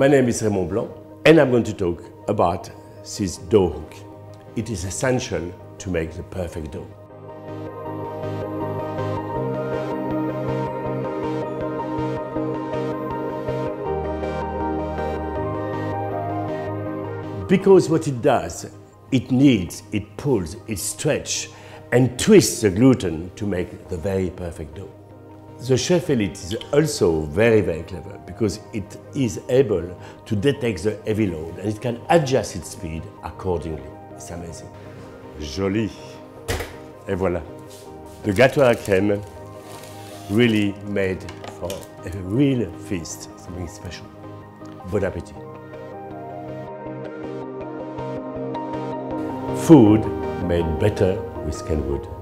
My name is Raymond Blanc and I'm going to talk about this dough hook. It is essential to make the perfect dough. Because what it does, it kneads, it pulls, it stretches and twists the gluten to make the very perfect dough. The chef elite is also very, very clever because it is able to detect the heavy load and it can adjust its speed accordingly. It's amazing. Joli. Et voilà. The gâteau à la crème really made for a real feast, something special. Bon appétit. Food made better with Kenwood.